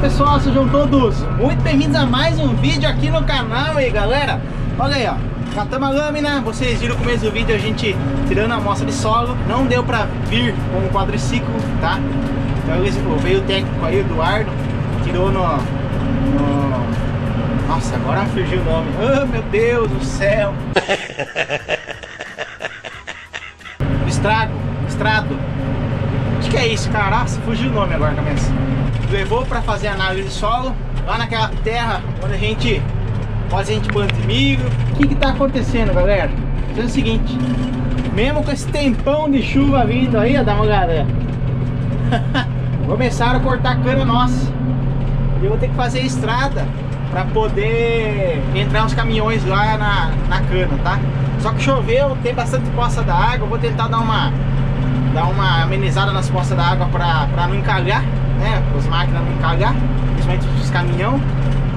pessoal, sejam todos muito bem-vindos a mais um vídeo aqui no canal aí galera Olha aí ó, catamos a lâmina, vocês viram no começo do vídeo a gente tirando a amostra de solo Não deu pra vir com o quadriciclo, tá? Então veio o técnico aí, o Eduardo, tirou no, no... Nossa, agora fugiu o nome Oh meu Deus do céu Estrago, estrado O que é isso, cara? Nossa, fugiu o nome agora na levou para fazer análise de solo lá naquela terra onde a gente onde a gente planta milho. O que que tá acontecendo, galera? É o seguinte, mesmo com esse tempão de chuva vindo aí, ó, dá uma olhada. Começaram a cortar cana nossa. Eu vou ter que fazer estrada para poder entrar os caminhões lá na, na cana, tá? Só que choveu, tem bastante poça da água, vou tentar dar uma dar uma amenizada nas poças da água para não encalhar né? As máquinas não cagar, principalmente os caminhão.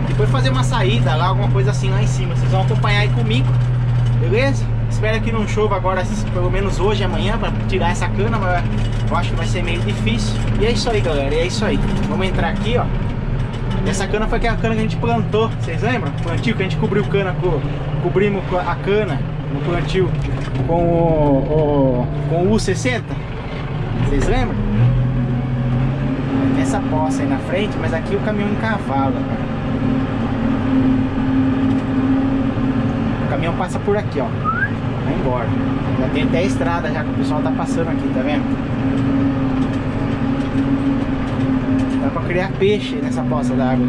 Depois fazer uma saída lá, alguma coisa assim lá em cima. Vocês vão acompanhar aí comigo, beleza? Espero que não chova agora, pelo menos hoje, amanhã, para tirar essa cana, mas eu acho que vai ser meio difícil. E é isso aí, galera, é isso aí. Vamos entrar aqui, ó. Essa cana foi aquela cana que a gente plantou, vocês lembram? Plantio que a gente cobriu cana, com, cobrimos a cana no plantio com o, o, com o U60. Vocês lembram? Essa poça aí na frente, mas aqui o caminhão encavala. O caminhão passa por aqui, ó. Vai embora. Já tem até estrada já que o pessoal tá passando aqui, tá vendo? Dá pra criar peixe nessa poça d'água.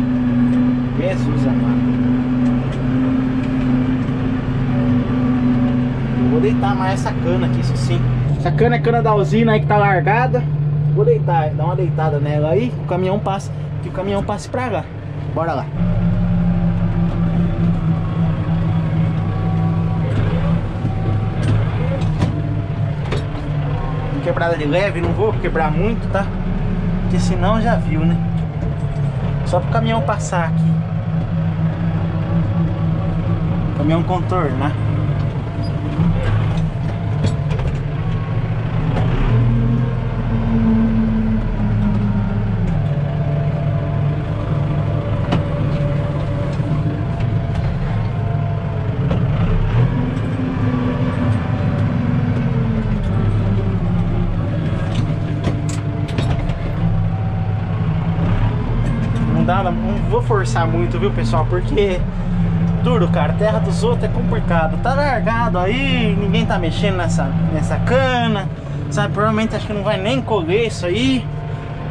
Jesus amado. Vou deitar mais essa cana aqui, isso sim. Essa cana é cana da usina aí que tá largada. Vou deitar, dar uma deitada nela aí, o caminhão passa, que o caminhão passe pra lá. Bora lá. Quebrada de leve, não vou quebrar muito, tá? Porque senão já viu, né? Só pro caminhão passar aqui. Caminhão contornar. vou forçar muito, viu, pessoal? Porque duro, cara. Terra dos outros é complicado. Tá largado aí, ninguém tá mexendo nessa, nessa cana. Sabe, provavelmente acho que não vai nem colher isso aí.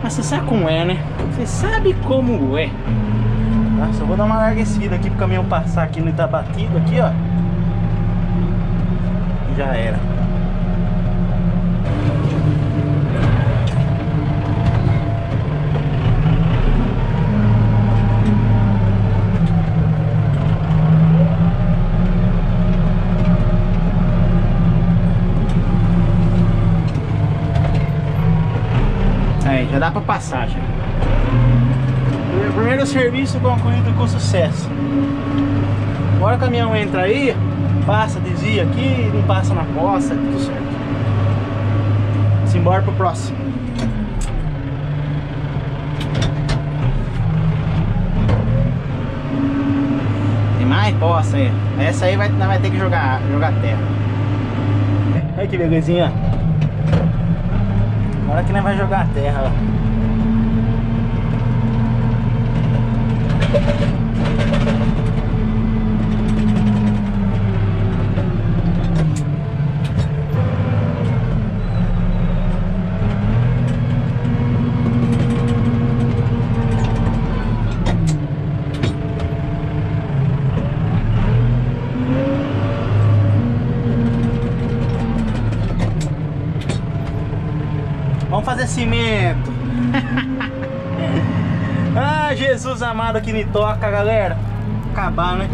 Mas você sabe como é, né? Você sabe como é. Tá? Só vou dar uma larguecida aqui pro caminhão passar aqui no batido aqui, ó. Já era. Já dá para passar já. Primeiro serviço concluído com sucesso. Agora o caminhão entra aí, passa, desvia aqui, não passa na poça, tudo certo. Simbora pro próximo. Tem mais poça aí. Essa aí vai, vai ter que jogar, jogar terra. Olha que belezinha. Agora que nem vai jogar a terra, ó. Vamos fazer cimento. ah, Amado que me toca, galera. Acabar, né?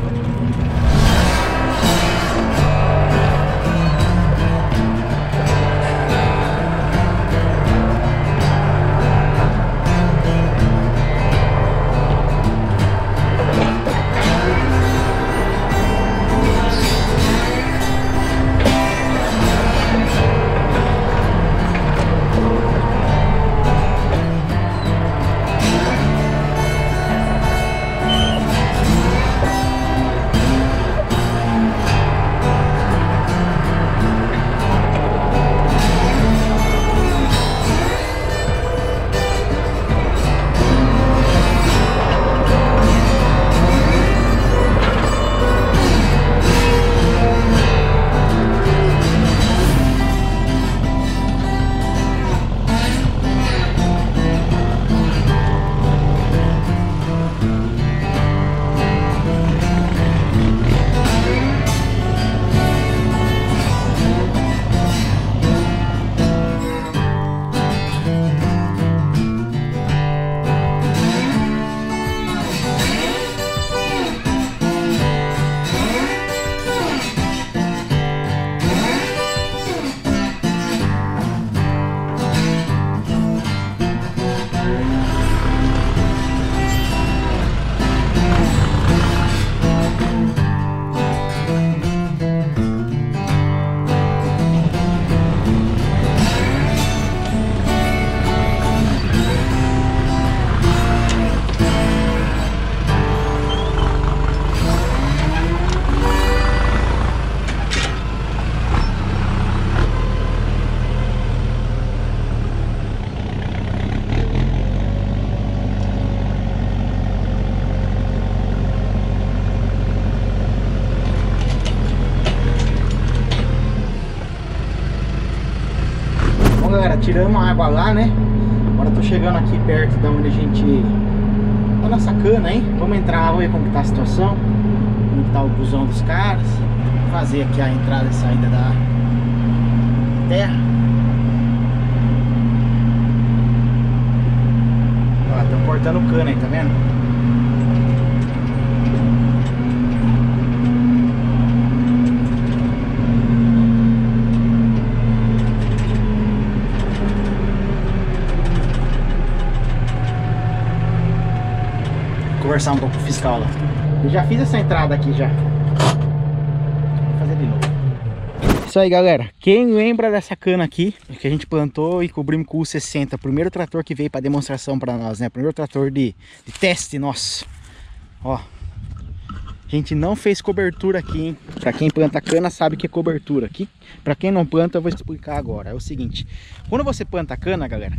Tiramos a água lá, né? Agora tô chegando aqui perto da onde a gente... Da nossa cana, hein? Vamos entrar, vamos ver como que tá a situação. Como que tá o busão dos caras. Fazer aqui a entrada e saída da terra. Ó, estão cortando cana aí, tá vendo? Conversar um pouco com o fiscal lá. Eu já fiz essa entrada aqui já. Vou fazer de novo. Isso aí, galera. Quem lembra dessa cana aqui, que a gente plantou e cobrimos com o 60 primeiro trator que veio para demonstração para nós, né? Primeiro trator de, de teste nosso. Ó, a gente não fez cobertura aqui, hein? Pra quem planta cana sabe que é cobertura aqui. Pra quem não planta, eu vou explicar agora. É o seguinte, quando você planta cana, galera,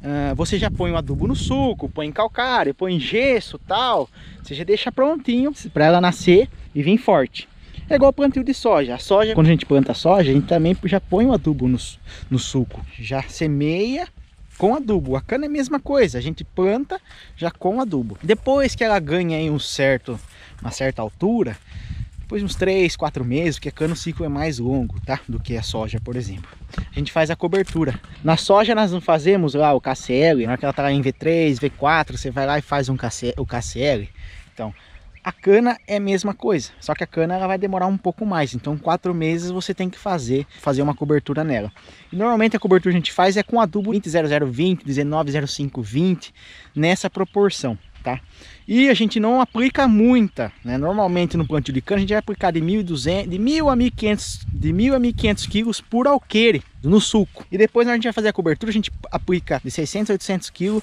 Uh, você já põe o adubo no suco, põe calcário, põe gesso tal. Você já deixa prontinho para ela nascer e vir forte. É igual plantio de soja. A soja, quando a gente planta soja, a gente também já põe o adubo no, no suco. Já semeia com adubo. A cana é a mesma coisa. A gente planta já com adubo. Depois que ela ganha um certo, uma certa altura, depois de uns 3, 4 meses, porque a cana o ciclo é mais longo, tá? Do que a soja, por exemplo. A gente faz a cobertura. Na soja nós não fazemos lá o KCL, na hora que ela tá em V3, V4, você vai lá e faz um KCL, o KCL. Então, a cana é a mesma coisa, só que a cana ela vai demorar um pouco mais. Então, quatro meses você tem que fazer, fazer uma cobertura nela. E normalmente a cobertura que a gente faz é com adubo 200020, 190520, nessa proporção tá? E a gente não aplica muita, né? Normalmente no plantio de cana a gente vai aplicar de 1.200, de 1.000 a 1.500, de 1.000 a 1.500 quilos por alqueire no suco. E depois a gente vai fazer a cobertura, a gente aplica de 600 a 800 quilos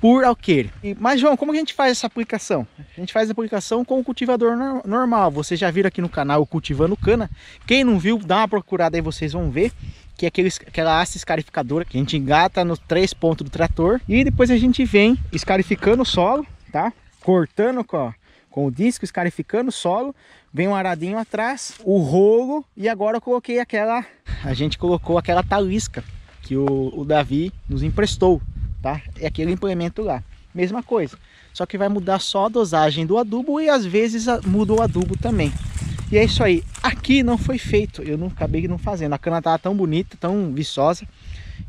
por alqueire. Mas João, como a gente faz essa aplicação? A gente faz a aplicação com o cultivador no, normal. Vocês já viram aqui no canal Cultivando Cana. Quem não viu, dá uma procurada aí, vocês vão ver que é aqueles, aquela haste escarificadora que a gente engata nos três pontos do trator e depois a gente vem escarificando o solo tá? Cortando com, com o disco, escarificando o solo. Vem um aradinho atrás, o rolo e agora eu coloquei aquela... A gente colocou aquela talisca que o, o Davi nos emprestou, tá? É aquele implemento lá. Mesma coisa. Só que vai mudar só a dosagem do adubo e às vezes muda o adubo também. E é isso aí. Aqui não foi feito, eu não acabei não fazendo. A cana tava tão bonita, tão viçosa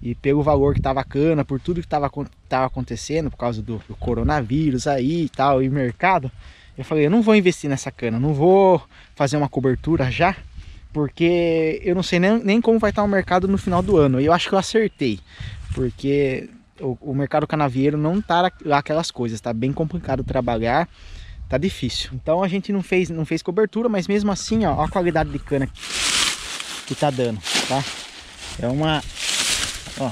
e pelo valor que estava a cana, por tudo que estava tava acontecendo, por causa do, do, coronavírus aí e tal, e mercado, eu falei, eu não vou investir nessa cana, não vou fazer uma cobertura já, porque eu não sei nem, nem como vai estar o mercado no final do ano. E eu acho que eu acertei, porque o, o mercado canavieiro não tá lá aquelas coisas, tá bem complicado trabalhar, tá difícil. Então a gente não fez, não fez cobertura, mas mesmo assim, ó, ó a qualidade de cana que tá dando, tá? É uma Ó.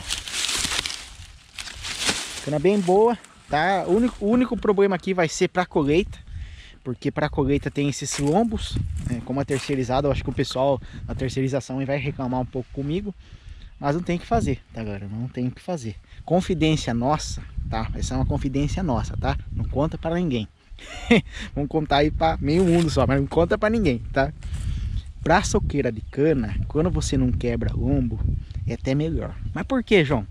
Cana bem boa, tá? O único, o único problema aqui vai ser para colheita, porque para colheita tem esses lombos, né? como a terceirizada, eu acho que o pessoal na terceirização vai reclamar um pouco comigo, mas não tem que fazer, tá galera? Não tem o que fazer. Confidência nossa, tá? Essa é uma confidência nossa, tá? Não conta para ninguém. Vamos contar aí para meio mundo só, mas não conta para ninguém, tá? Pra soqueira de cana, quando você não quebra lombo, é até melhor. Mas por que, João?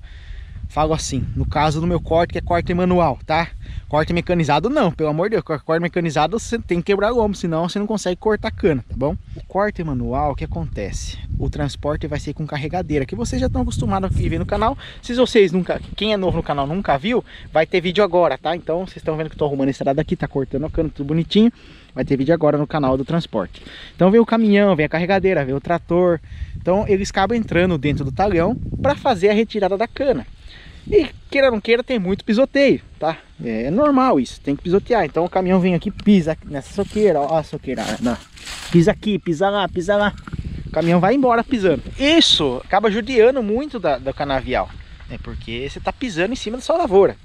Falo assim, no caso do meu corte, que é corte manual, tá? Corte mecanizado não, pelo amor de Deus, corte mecanizado você tem que quebrar lombo, senão você não consegue cortar cana, tá bom? O corte manual, o que acontece? O transporte vai ser com carregadeira, que vocês já estão acostumados a ver no canal. Se vocês nunca, quem é novo no canal nunca viu, vai ter vídeo agora, tá? Então vocês estão vendo que eu tô arrumando a estrada aqui, tá cortando a cana, tudo bonitinho. Vai ter vídeo agora no canal do transporte. Então vem o caminhão, vem a carregadeira, vem o trator. Então eles acabam entrando dentro do talhão para fazer a retirada da cana. E queira ou não queira, tem muito pisoteio, tá? É normal isso, tem que pisotear. Então o caminhão vem aqui, pisa nessa soqueira, ó, a soqueira, não. pisa aqui, pisa lá, pisa lá. O caminhão vai embora pisando. Isso acaba judiando muito da, do canavial, né? Porque você tá pisando em cima da sua lavoura.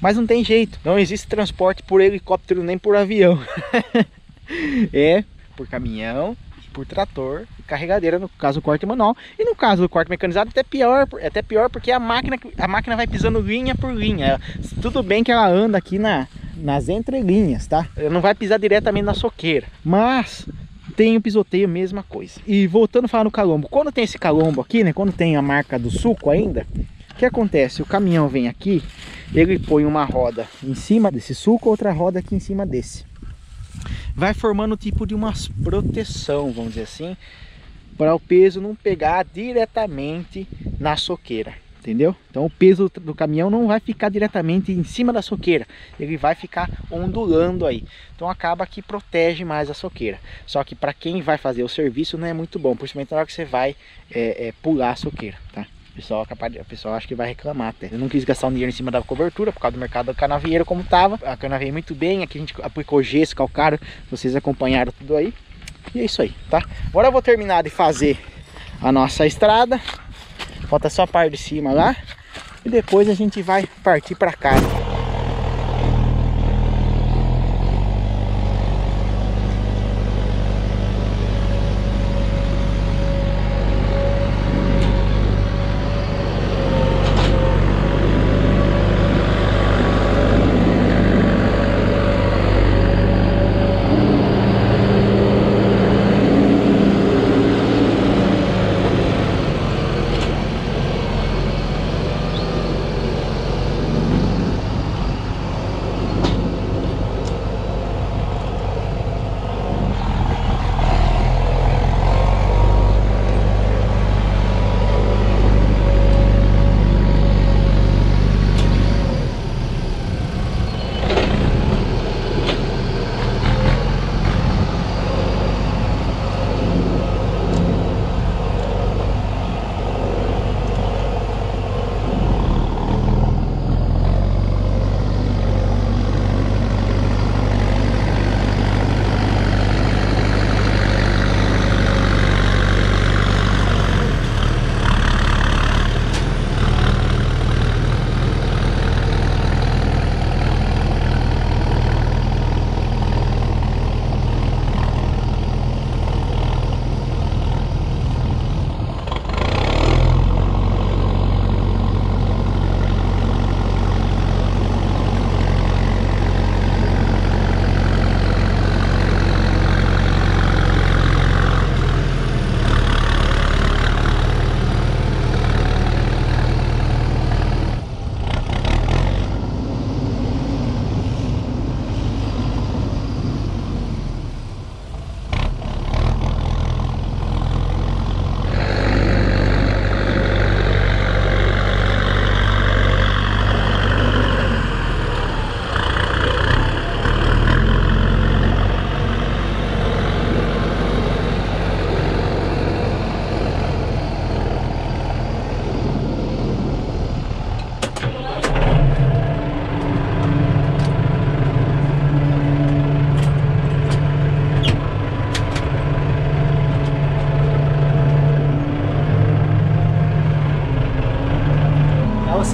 Mas não tem jeito, não existe transporte por helicóptero nem por avião. é por caminhão, por trator e carregadeira, no caso do corte manual. E no caso do corte mecanizado, até pior, até pior porque a máquina, a máquina vai pisando linha por linha. Tudo bem que ela anda aqui na, nas entrelinhas, tá? Ela não vai pisar diretamente na soqueira. Mas tem o pisoteio, mesma coisa. E voltando a falar no calombo, quando tem esse calombo aqui, né? Quando tem a marca do suco ainda, O que acontece? O caminhão vem aqui, ele põe uma roda em cima desse suco, outra roda aqui em cima desse. Vai formando tipo de uma proteção, vamos dizer assim, para o peso não pegar diretamente na soqueira entendeu? Então o peso do caminhão não vai ficar diretamente em cima da soqueira, ele vai ficar ondulando aí. Então acaba que protege mais a soqueira. Só que para quem vai fazer o serviço não é muito bom, principalmente na hora que você vai é, é, pular a soqueira, tá? O pessoal, o pessoal acha que vai reclamar até. Eu não quis gastar um dinheiro em cima da cobertura por causa do mercado canavieiro como tava. A cana veio muito bem, aqui a gente aplicou gesso, calcário, vocês acompanharam tudo aí. E é isso aí, tá? Agora eu vou terminar de fazer a nossa estrada Falta só a parte de cima lá. E depois a gente vai partir para casa.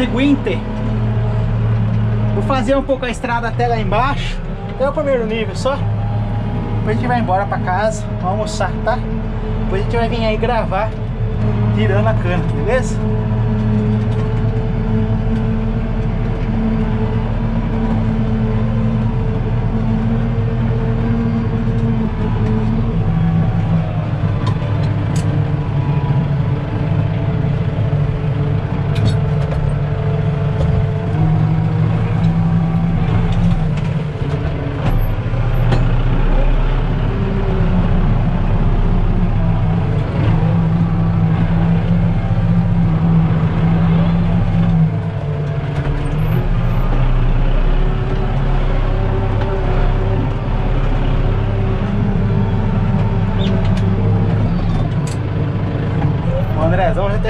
Seguinte Vou fazer um pouco a estrada até lá embaixo Até o primeiro nível só Depois a gente vai embora pra casa almoçar, tá? Depois a gente vai vir aí gravar Tirando a cana, beleza?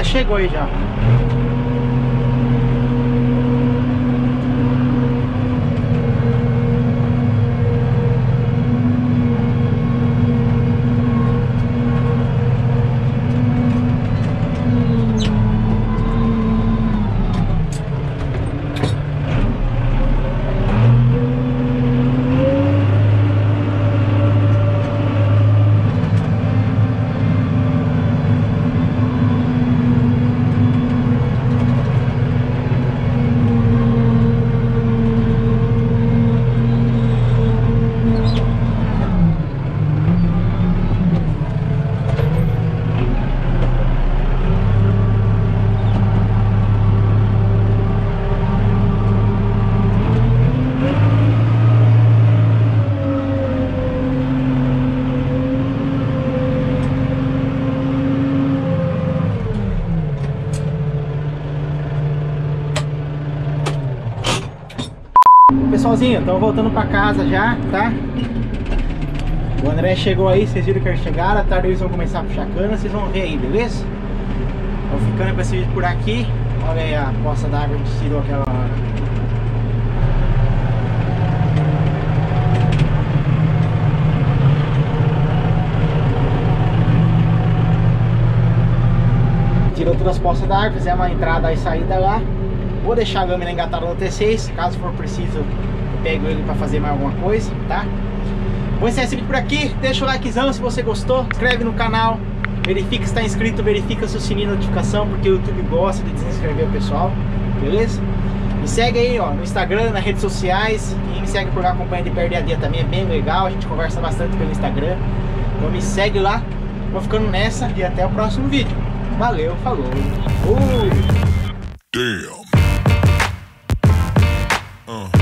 até chegou aí já. Estamos voltando pra casa já, tá? O André chegou aí, vocês viram que eles chegaram, à tarde eles vão começar a puxar cana, vocês vão ver aí, beleza? Vou ficando com esse vídeo por aqui. Olha aí a poça d'água que a tirou aquela hora. Tirou todas as poças d'água, fizemos uma entrada e saída lá. Vou deixar a lâmina engatada no T6, caso for preciso pego ele para fazer mais alguma coisa, tá? Vou encerrar esse vídeo por aqui, deixa o likezão se você gostou, inscreve no canal, verifica se está inscrito, verifica se o sininho de notificação, porque o YouTube gosta de desinscrever o pessoal, beleza? Me segue aí ó, no Instagram, nas redes sociais, e me segue por lá, acompanha de perder a dia também, é bem legal, a gente conversa bastante pelo Instagram, então me segue lá, vou ficando nessa e até o próximo vídeo. Valeu, falou, fui! Uh.